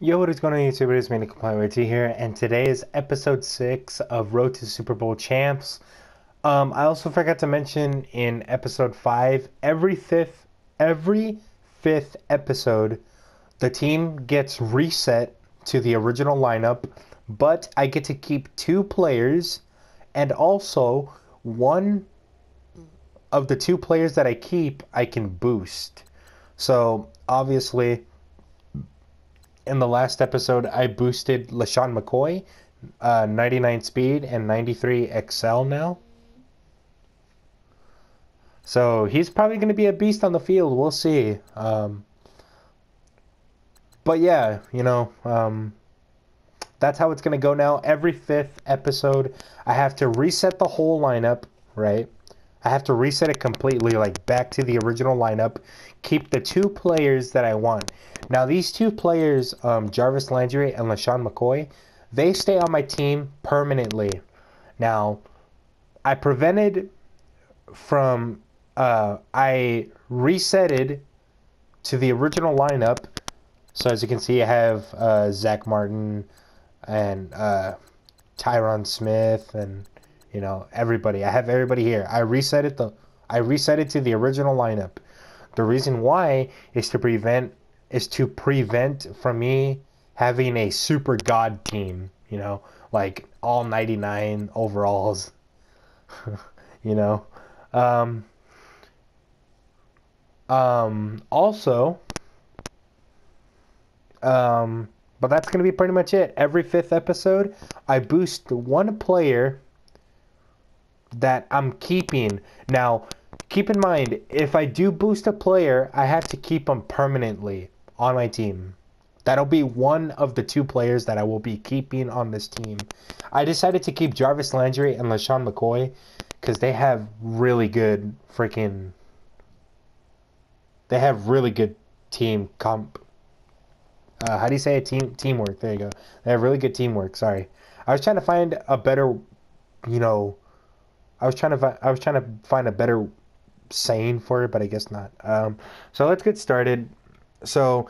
Yo, what is going on YouTube? It is me, Nick T here, and today is episode 6 of Road to Super Bowl Champs. Um, I also forgot to mention in episode 5, every fifth, every fifth episode, the team gets reset to the original lineup, but I get to keep two players, and also one of the two players that I keep, I can boost. So, obviously in the last episode, I boosted LeSean McCoy, uh, 99 speed and 93 XL now. So he's probably going to be a beast on the field. We'll see. Um, but yeah, you know, um, that's how it's going to go now. Every fifth episode, I have to reset the whole lineup, right? I have to reset it completely, like back to the original lineup. Keep the two players that I want. Now, these two players, um, Jarvis Landry and LeSean McCoy, they stay on my team permanently. Now, I prevented from, uh, I resetted to the original lineup. So as you can see, I have uh, Zack Martin and uh, Tyron Smith and you know, everybody. I have everybody here. I reset it the I reset it to the original lineup. The reason why is to prevent is to prevent from me having a super god team, you know, like all 99 overalls. you know. Um um also um but that's going to be pretty much it. Every fifth episode, I boost one player that I'm keeping. Now, keep in mind, if I do boost a player, I have to keep them permanently on my team. That'll be one of the two players that I will be keeping on this team. I decided to keep Jarvis Landry and LeSean McCoy because they have really good freaking. They have really good team comp. Uh, how do you say it? Team teamwork. There you go. They have really good teamwork. Sorry, I was trying to find a better, you know, I was trying to I was trying to find a better saying for it, but I guess not. Um, so let's get started. So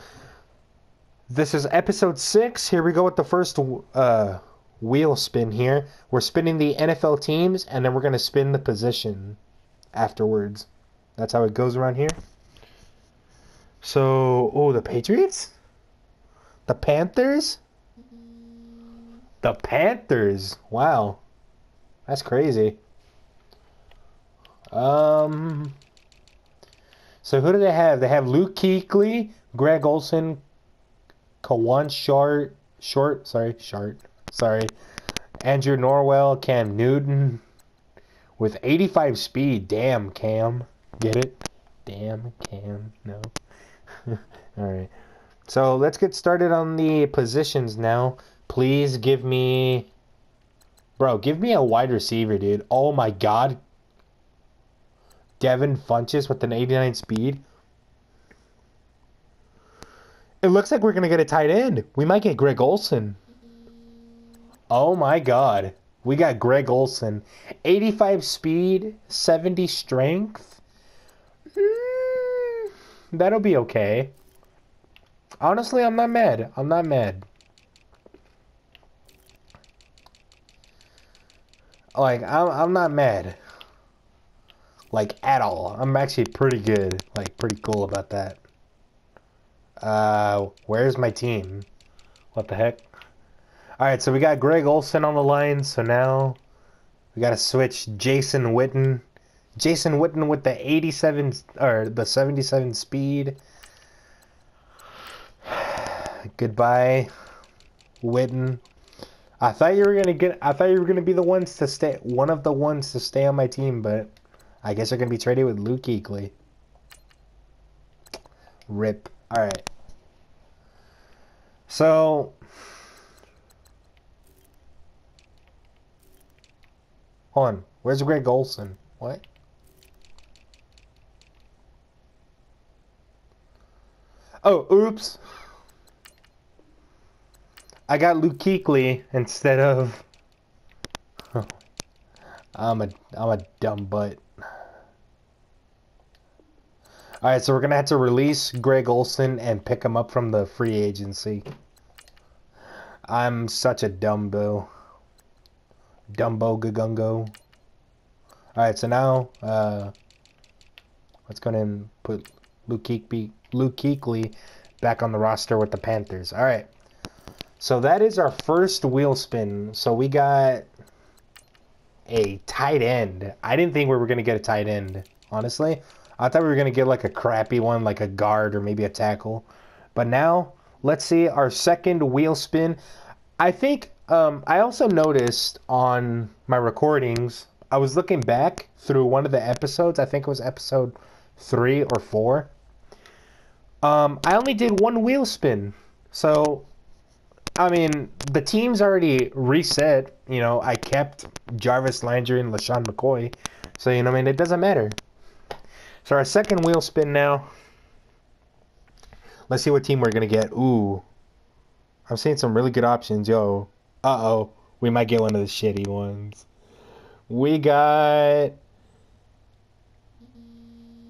this is episode six. Here we go with the first uh, wheel spin. Here we're spinning the NFL teams, and then we're gonna spin the position afterwards. That's how it goes around here. So, oh, the Patriots, the Panthers, the Panthers. Wow, that's crazy. Um. So who do they have? They have Luke Kuechly, Greg Olsen, Kawann Short, Short, sorry, Short, sorry, Andrew Norwell, Cam Newton, with 85 speed. Damn, Cam, get it? Damn, Cam, no. All right. So let's get started on the positions now. Please give me, bro, give me a wide receiver, dude. Oh my God, Devin Funchess with an 89 speed. It looks like we're going to get a tight end. We might get Greg Olsen. Oh my god. We got Greg Olsen. 85 speed, 70 strength. Mm, that'll be okay. Honestly, I'm not mad. I'm not mad. Like, I'm, I'm not mad like at all. I'm actually pretty good, like pretty cool about that. Uh, where's my team? What the heck? All right, so we got Greg Olsen on the line. So now we got to switch Jason Witten. Jason Witten with the 87 or the 77 speed. Goodbye, Witten. I thought you were gonna get. I thought you were gonna be the ones to stay. One of the ones to stay on my team, but I guess they're going to be traded with Luke Kuechly. Rip. All right. So, hold on. Where's Greg Olsen? What? Oh, oops. I got Luke Kuechly instead of. I'm a I'm a dumb butt. All right, so we're gonna have to release Greg Olsen and pick him up from the free agency. I'm such a dumbo. Dumbo gagungo. Alright, so now, uh, let's go and put Luke Kuechly, Luke Kuechly back on the roster with the Panthers. Alright. So that is our first wheel spin. So we got a tight end. I didn't think we were to get a tight end, honestly. I thought we were going to get like a crappy one, like a guard or maybe a tackle. But now, let's see our second wheel spin. I think um, I also noticed on my recordings, I was looking back through one of the episodes. I think it was episode three or four. Um, I only did one wheel spin. So, I mean, the team's already reset. You know, I kept Jarvis Landry and LeSean McCoy. So, you know, I mean, it doesn't matter. So, our second wheel spin now. Let's see what team we're going to get. Ooh. I'm seeing some really good options. Yo. Uh oh. We might get one of the shitty ones. We got.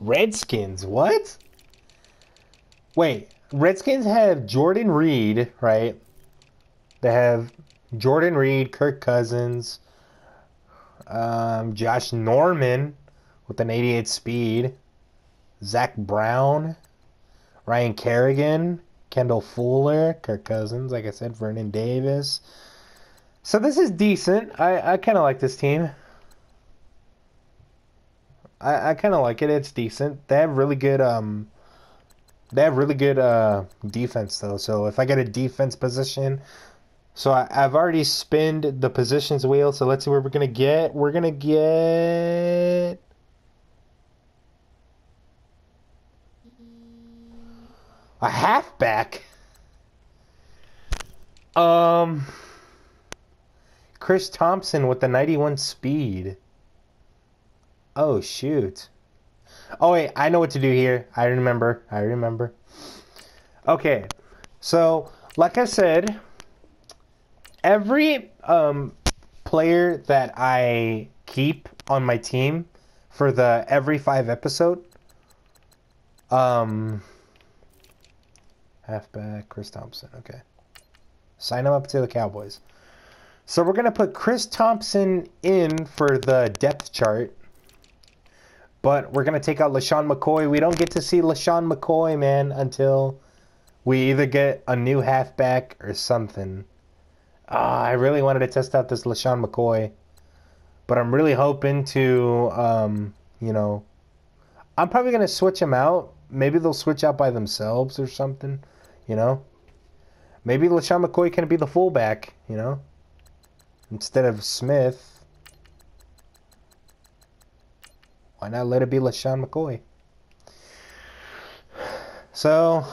Redskins. What? Wait. Redskins have Jordan Reed, right? They have Jordan Reed, Kirk Cousins, um, Josh Norman with an 88 speed, Zach Brown, Ryan Kerrigan, Kendall Fuller, Kirk Cousins, like I said, Vernon Davis. So this is decent. I, I kind of like this team. I, I kind of like it. It's decent. They have really good um. They have really good uh defense though. So if I get a defense position, so I, have already spinned the positions wheel. So let's see where we're gonna get. We're gonna get. A halfback. Um. Chris Thompson with the 91 speed. Oh, shoot. Oh, wait, I know what to do here. I remember. I remember. Okay, so, like I said, every um, player that I keep on my team for the every five episode, um, halfback, Chris Thompson, okay. Sign him up to the Cowboys. So we're going to put Chris Thompson in for the depth chart. But we're going to take out LeSean McCoy. We don't get to see LeSean McCoy, man, until we either get a new halfback or something. Uh, I really wanted to test out this LeSean McCoy. But I'm really hoping to, um, you know, I'm probably going to switch him out. Maybe they'll switch out by themselves or something, you know. Maybe LeSean McCoy can be the fullback, you know instead of Smith. Why not let it be LeSean McCoy? So,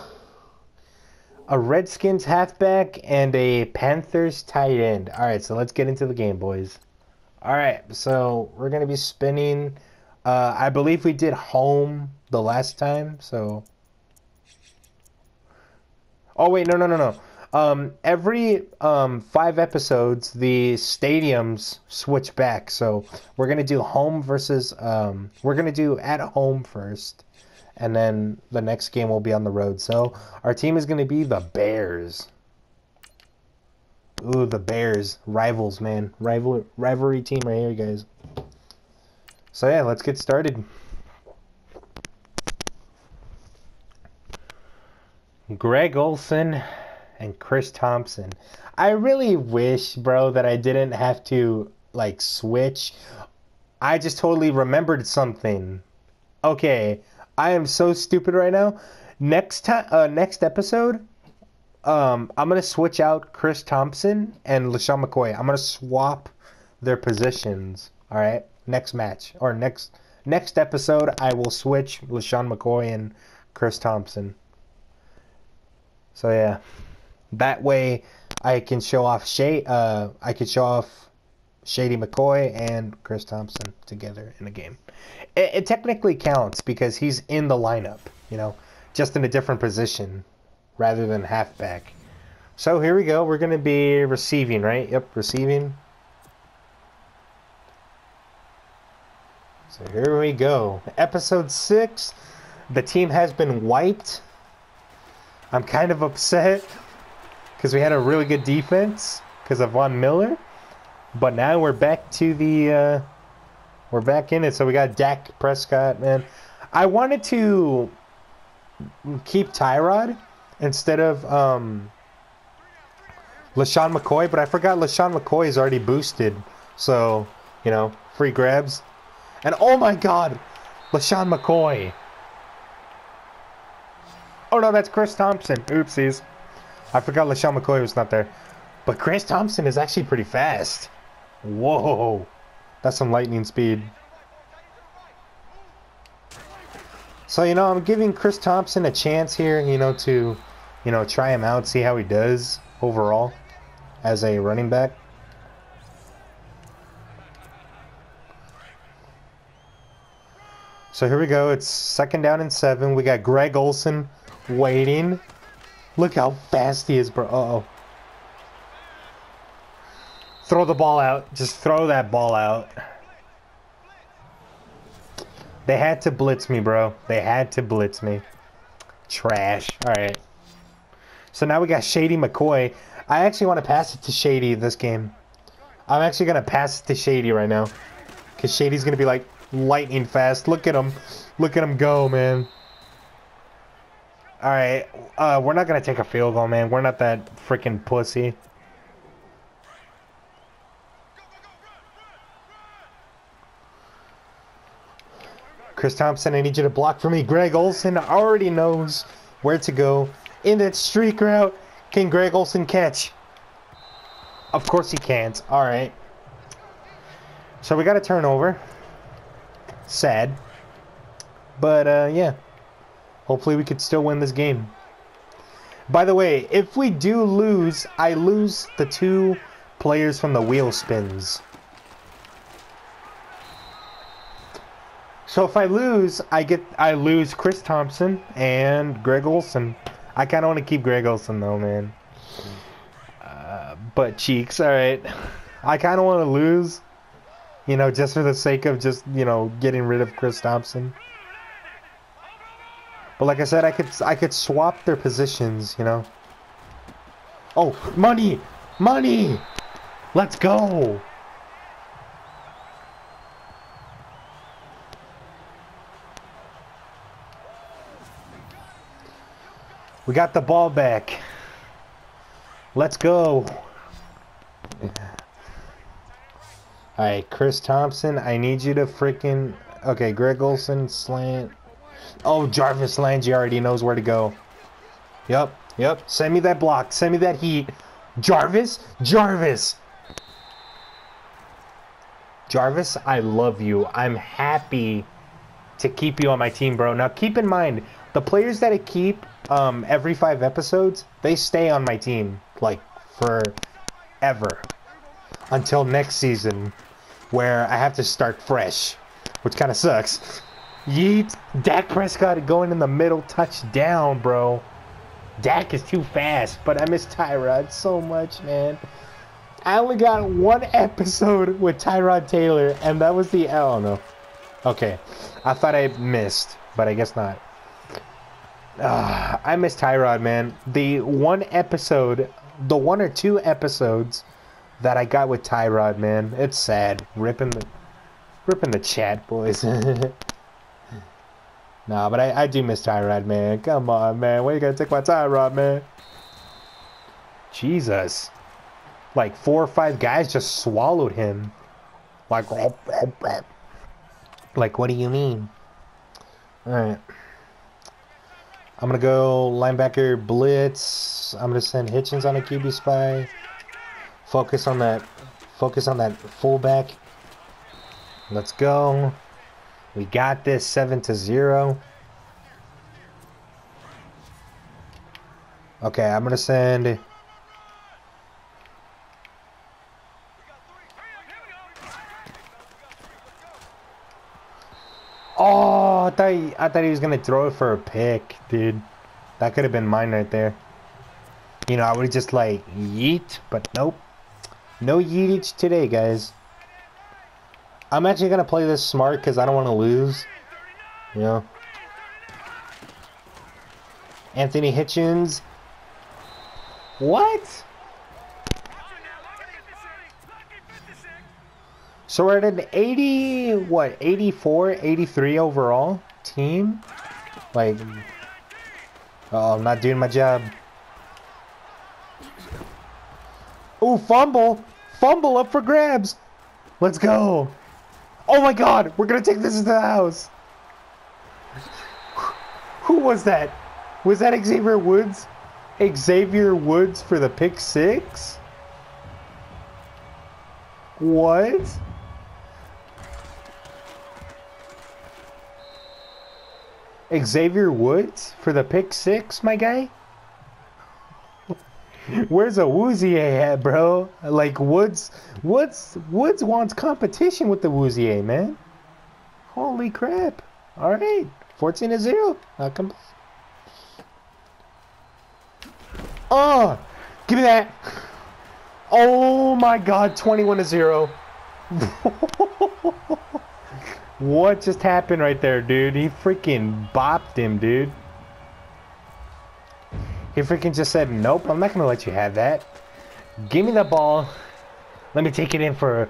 a Redskins halfback and a Panthers tight end. All right, so let's get into the game, boys. All right, so we're going to be spinning. Uh, I believe we did home the last time, so. Oh, wait, no, no, no, no. Um, every um, five episodes, the stadiums switch back. So we're gonna do home versus. Um, we're gonna do at home first, and then the next game will be on the road. So our team is gonna be the Bears. Ooh, the Bears, rivals, man, rival rivalry team right here, guys. So yeah, let's get started. Greg Olsen and Chris Thompson. I really wish, bro, that I didn't have to like switch. I just totally remembered something. Okay, I am so stupid right now. Next time, uh, next episode, um, I'm gonna switch out Chris Thompson and LeSean McCoy. I'm gonna swap their positions. All right, next match or next next episode, I will switch LeSean McCoy and Chris Thompson. So yeah. That way, I can show off Shay. Uh, I could show off Shady McCoy and Chris Thompson together in a game. It, it, technically counts because he's in the lineup. You know, just in a different position rather than halfback. So here we go. We're going to be receiving, right? Yep, receiving. So here we go. Episode 6. The team has been wiped. I'm kind of upset because we had a really good defense because of Von Miller. But now we're back to the uh, we're back in it. So we got Dak Prescott, man. I wanted to keep Tyrod instead of um, LeSean McCoy, but I forgot LeSean McCoy is already boosted. So, you know, free grabs. And oh my god, LeSean McCoy. Oh no, that's Chris Thompson. Oopsies. I forgot LeSean McCoy was not there. But Chris Thompson is actually pretty fast. Whoa. That's some lightning speed. So, you know, I'm giving Chris Thompson a chance here, you know, to, you know, try him out, see how he does overall as a running back. So here we go. It's second down and seven. We got Greg Olsen waiting. Look how fast he is, bro. Uh oh Throw the ball out. Just throw that ball out. They had to blitz me, bro. They had to blitz me. Trash. Alright. So now we got Shady McCoy. I actually want to pass it to Shady this game. I'm actually going to pass it to Shady right now. Because Shady's going to be like lightning fast. Look at him. Look at him go, man. Alright. Uh, we're not to take a field goal, man. We're not that freaking pussy. Chris Thompson, I need you to block for me. Greg Olsen already knows where to go. In that streak route, can Greg Olsen catch? Of course he can't. Alright. So we got a turnover. Sad. But, uh, yeah. Hopefully we could still win this game. By the way, if we do lose, I lose the two players from the wheel spins. So if I lose, I get I lose Chris Thompson and Greg Olsen. I kind of want to keep Greg Olsen though, man. Uh, but cheeks, all right. I kind of want to lose, you know, just for the sake of just you know getting rid of Chris Thompson. But like I said, I could I could swap their positions, you know. Oh, money, money! Let's go. We got the ball back. Let's go. Alright, Chris Thompson, I need you to freaking... Okay, Greg Olsen, slant. Oh, Jarvis Landry already knows where to go. Yep, yep. Send me that block. Send me that heat. Jarvis? Jarvis! Jarvis, I love you. I'm happy to keep you on my team, bro. Now, keep in mind, the players that I keep um, every five episodes, they stay on my team like forever until next season, where I have to start fresh, which kind of sucks. Yeet, Dak Prescott going in the middle, touchdown, bro. Dak is too fast, but I miss Tyrod so much, man. I only got one episode with Tyrod Taylor, and that was the I don't know. Okay, I thought I missed, but I guess not. Uh, I miss Tyrod, man. The one episode, the one or two episodes that I got with Tyrod, man, it's sad. Ripping the, ripping the chat, boys. nah, but I, I do miss Tyrod, man. Come on, man. Where you gonna take my Tyrod, man? Jesus. Like four or five guys just swallowed him. Like, oh, oh, oh. like, what do you mean? All right. I'm to go linebacker blitz. I'm to send Hitchens on a QB spy. Focus on that focus on that fullback. Let's go. We got this 7 to 0. Okay, I'm going to send Oh, I thought he, I thought he was gonna throw it for a pick, dude. That could have been mine right there. You know, I would have just like yeet, but nope. No yeetage today, guys. I'm actually gonna play this smart because I don't want to lose. You know. Anthony Hitchens. What? So we're at an 80, what, 84, 83 overall team? Like, oh, I'm not doing my job. Ooh, fumble! Fumble up for grabs! Let's go! Oh my god, we're gonna take this to the house! Who was that? Was that Xavier Woods? Xavier Woods for the pick six? What? Xavier Woods for the pick six, my guy? Where's a Woozier at, bro? Like Woods, Woods, Woods wants competition with the Woozier, eh, man. Holy crap! All right, fourteen to zero. Not complete. Oh, give me that. Oh my God, twenty-one to zero. what just happened right there, dude? He freaking bopped him, dude. He freaking just said, nope, I'm not going to let you have that. Give me the ball. Let me take it in for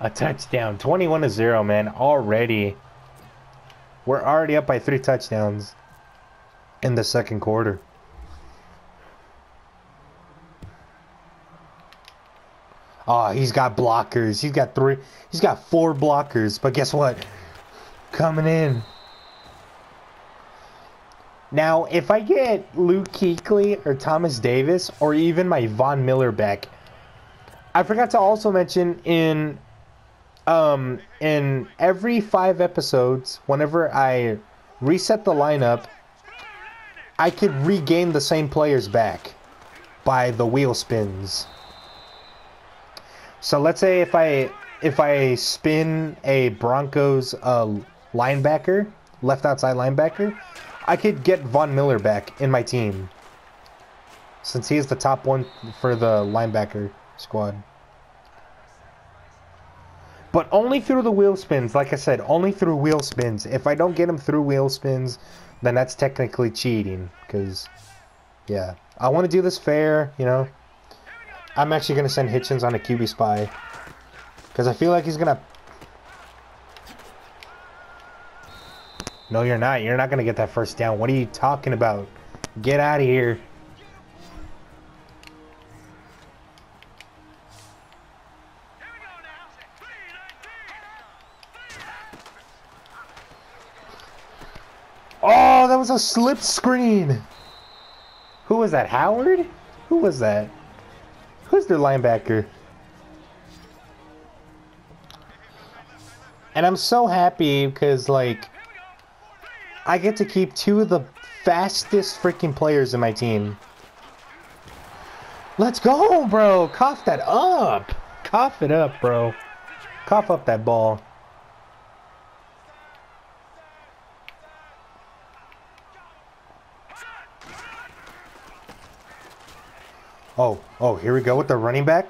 a touchdown. 21 to 0, man. Already. We're already up by three touchdowns in the second quarter. Oh, he's got blockers. He's got three. He's got four blockers. But guess what? Coming in. Now, if I get Luke Kuechly or Thomas Davis or even my Von Miller back, I forgot to also mention in um in every 5 episodes whenever I reset the lineup, I could regain the same players back by the wheel spins. So let's say if I if I spin a Broncos uh, linebacker, left outside linebacker, I could get Von Miller back in my team. Since he is the top one for the linebacker squad. But only through the wheel spins, like I said, only through wheel spins. If I don't get him through wheel spins, then that's technically cheating. Because, yeah. I want to do this fair, you know. I'm actually going to send Hitchens on a QB spy. Because I feel like he's going to No, you're not. You're not going to get that first down. What are you talking about? Get out of here. Oh, that was a slip screen. Who was that? Howard? Who was that? Who's their linebacker? And I'm so happy because, like, I get to keep two of the fastest freaking players in my team. Let's go, bro. Cough that up. Cough it up, bro. Cough up that ball. Oh, oh, here we go with the running back.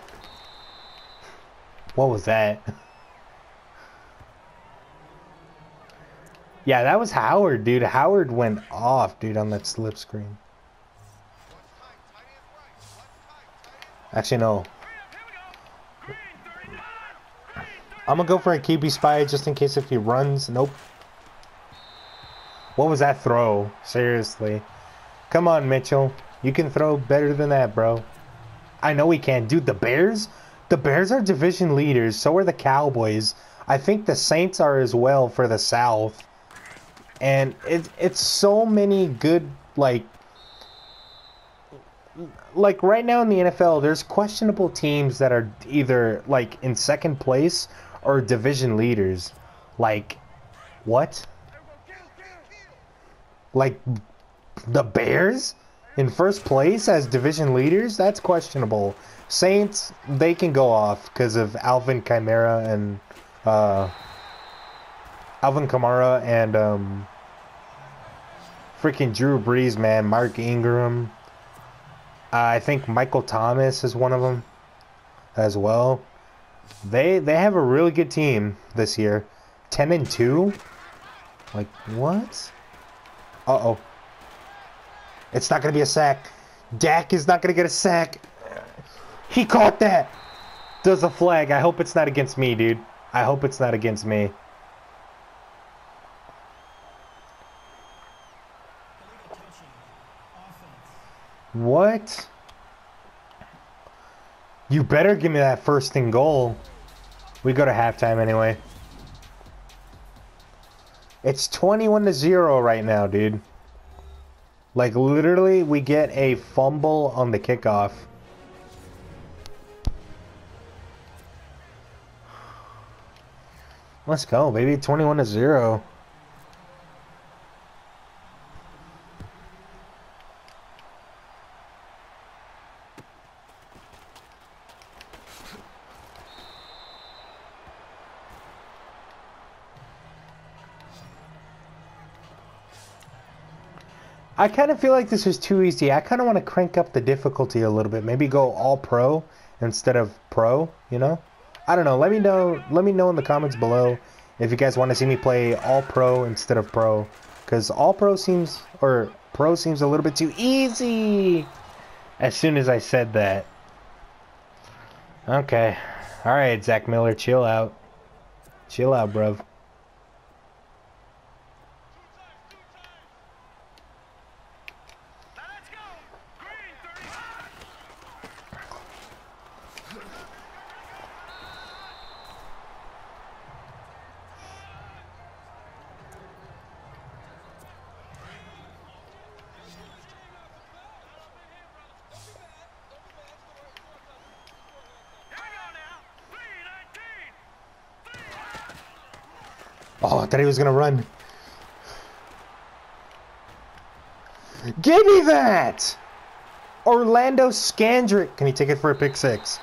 What was that? Yeah, that was Howard, dude. Howard went off, dude, on that slip screen. Actually, no. I'm gonna go for a QB spy just in case if he runs. Nope. What was that throw? Seriously. Come on, Mitchell. You can throw better than that, bro. I know we can. Dude, the Bears? The Bears are division leaders. So are the Cowboys. I think the Saints are as well for the South and it's it's so many good like like right now in the NFL there's questionable teams that are either like in second place or division leaders. Like what? Like the Bears in first place as division leaders? That's questionable. Saints they can go off because of Alvin Chimera and uh Alvin Kamara and um, freaking Drew Brees, man. Mark Ingram. I think Michael Thomas is one of them as well. They they have a really good team this year. 10 and 2? Like what? Uh-oh. It's not going to be a sack. Dak is not going to get a sack. He caught that. Does a flag. I hope it's not against me, dude. I hope it's not against me. What? You better give me that first and goal. We go to halftime anyway. It's 21 to 0 right now, dude. Like, literally, we get a fumble on the kickoff. Let's go, baby. 21 to 0. I kind of feel like this was too easy. I kind of want to crank up the difficulty a little bit. Maybe go all pro instead of pro, you know? I don't know. Let me know let me know in the comments below if you guys want to see me play all pro instead of pro cuz all pro seems or pro seems a little bit too easy. As soon as I said that. Okay. All right, Zach Miller, chill out. Chill out, bruv. Oh, I thought he was gonna run. Give me that! Orlando Scandrick. Can he take it for a pick six?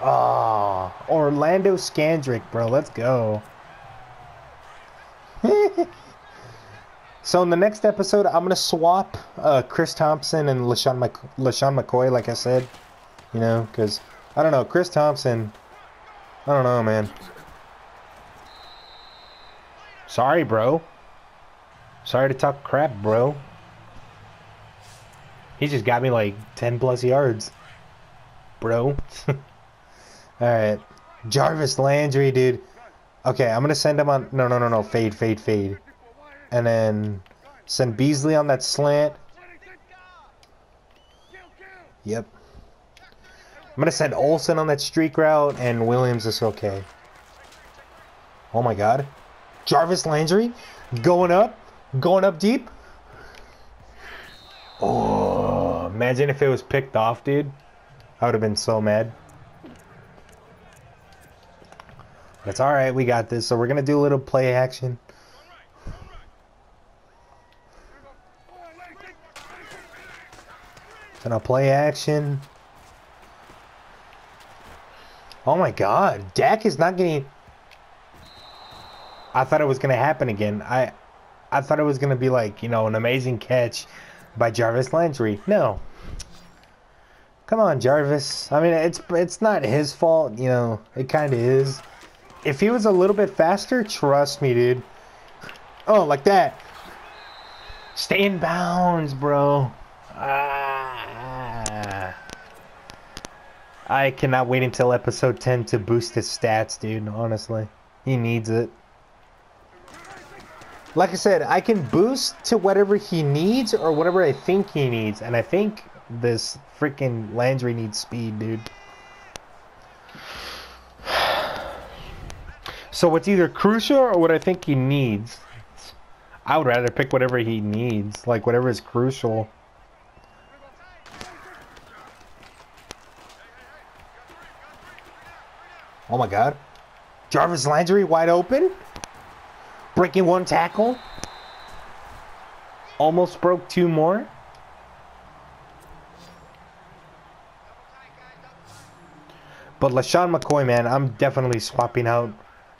Oh, Orlando Scandrick, bro. Let's go. so in the next episode, I'm gonna swap uh, Chris Thompson and Lashawn LeSean McCoy, like I said. You know, because I don't know, Chris Thompson. I don't know, man. Sorry, bro. Sorry to talk crap, bro. He just got me like 10 plus yards. Bro. Alright. Jarvis Landry, dude. Okay, I'm going to send him on... No, no, no, no. Fade, fade, fade. And then send Beasley on that slant. Yep. I'm going to send Olsen on that streak route, and Williams is okay. Oh my god. Jarvis Landry going up, going up deep. Oh, imagine if it was picked off, dude. I would have been so mad. It's all right. We got this. So we're going to do a little play action. Gonna play action. Oh my god. Dak is not getting I thought it was gonna happen again. I I thought it was gonna be like, you know, an amazing catch by Jarvis Landry. No. Come on, Jarvis. I mean, it's it's not his fault, you know. It kind of is. If he was a little bit faster, trust me, dude. Oh, like that. Stay in bounds, bro. Ah. I cannot wait until episode 10 to boost his stats, dude, honestly. He needs it. Like I said, I can boost to whatever he needs or whatever I think he needs. And I think this freaking Landry needs speed, dude. So it's either crucial or what I think he needs. I would rather pick whatever he needs, like whatever is crucial. Oh my god. Jarvis Landry wide open? Breaking one tackle. Almost broke two more. But LeSean McCoy, man, I'm definitely swapping out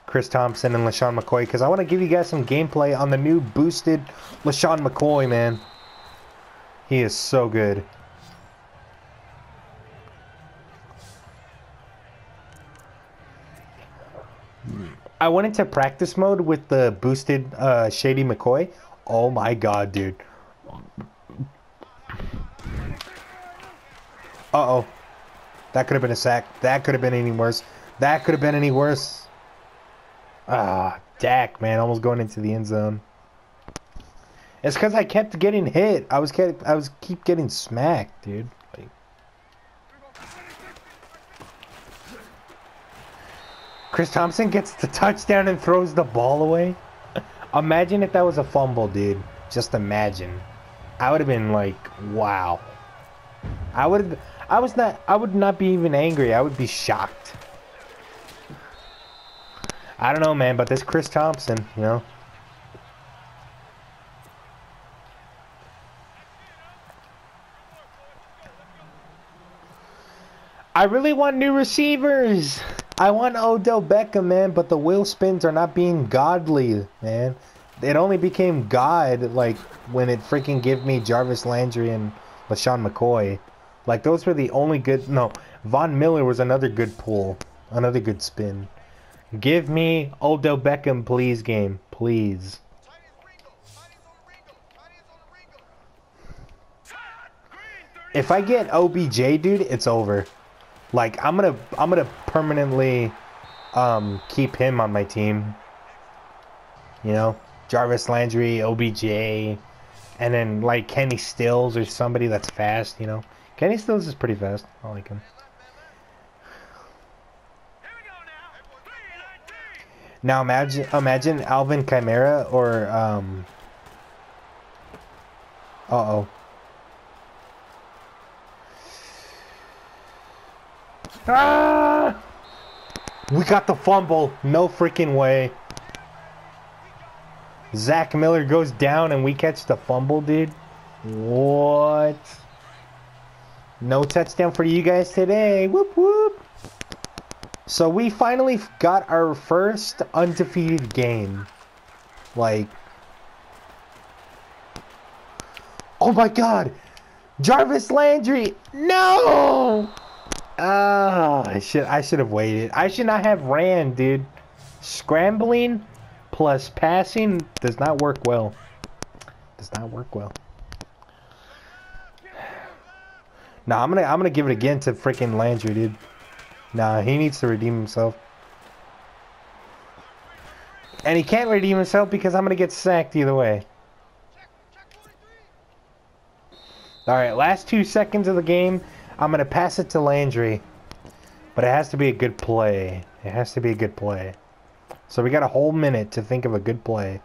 Chris Thompson and LeSean McCoy because I want to give you guys some gameplay on the new boosted LeSean McCoy, man. He is so good. I went into practice mode with the boosted uh, Shady McCoy. Oh my god, dude. Uh-oh. That could have been a sack. That could have been any worse. That could have been any worse. Ah, Dak, man, almost going into the end zone. It's because I kept getting hit. I was kept, I was keep getting smacked, dude. Chris Thompson gets the touchdown and throws the ball away. Imagine if that was a fumble, dude. Just imagine. I would have been like, wow. I would I was not I would not be even angry. I would be shocked. I don't know, man, but this Chris Thompson, you know. I really want new receivers. I want Odell Beckham, man, but the wheel spins are not being godly, man. It only became God, like, when it freaking gave me Jarvis Landry and LeSean McCoy. Like, those were the only good... No, Von Miller was another good pull. Another good spin. Give me Odell Beckham, please, game. Please. If I get OBJ, dude, it's over. Like I'm gonna I'm gonna permanently um, keep him on my team. You know, Jarvis Landry, OBJ, and then like Kenny Stills or somebody that's fast. You know, Kenny Stills is pretty fast. I like him. Now imagine imagine Alvin Chimera or um. Uh oh. Ah! We got the fumble. No freaking way. Zach Miller goes down and we catch the fumble, dude. What? No touchdown for you guys today. Whoop whoop. So we finally got our first undefeated game. Like. Oh my god! Jarvis Landry! No! Oh, I should I should have waited. I should not have ran, dude. Scrambling plus passing does not work well. Does not work well. Nah, I'm gonna I'm gonna give it again to freaking Landry, dude. Nah, he needs to redeem himself. And he can't redeem himself because I'm gonna get sacked either way. Alright, last two seconds of the game. I'm going to pass it to Landry. But it has to be a good play. It has to be a good play. So we got a whole minute to think of a good play.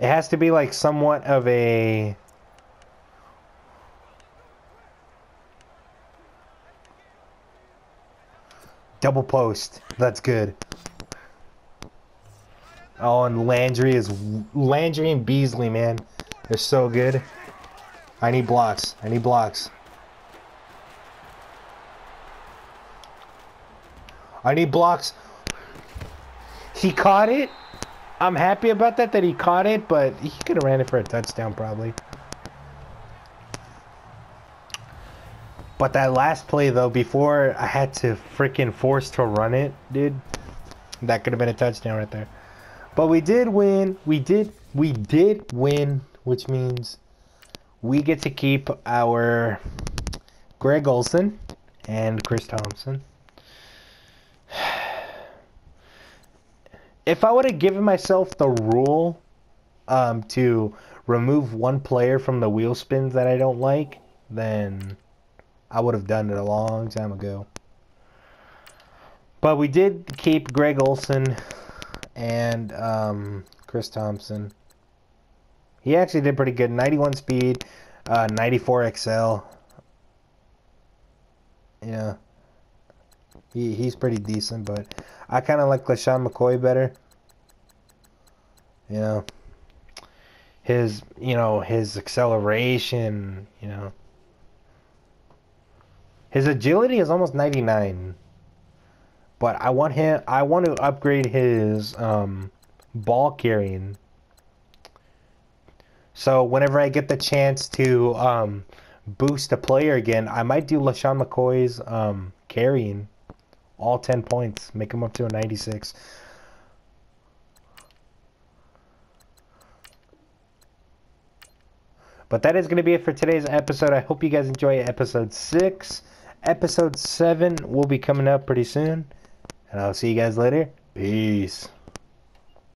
It has to be like somewhat of a... Double post. That's good. Oh, and Landry is... Landry and Beasley, man. They're so good. I need blocks. I need blocks. I need blocks. He caught it. I'm happy about that, that he caught it, but he could have ran it for a touchdown probably. But that last play, though, before I had to freaking force to run it, dude, that could have been a touchdown right there. But we did win. We did. We did win, which means we get to keep our Greg Olsen and Chris Thompson. if I would have given myself the rule um, to remove one player from the wheel spins that I don't like, then I would have done it a long time ago. But we did keep Greg Olsen and um, Chris Thompson. He actually did pretty good. 91 speed, uh, 94 XL. Yeah. He, he's pretty decent, but I kind of like LeSean McCoy better. You know, his, you know, his acceleration, you know. His agility is almost 99. But I want him, I want to upgrade his um, ball carrying. So whenever I get the chance to um, boost a player again, I might do LeSean McCoy's um, carrying all 10 points, make him up to a 96. But that is going to be it for today's episode. I hope you guys enjoy episode six. Episode seven will be coming up pretty soon. And I'll see you guys later. Peace.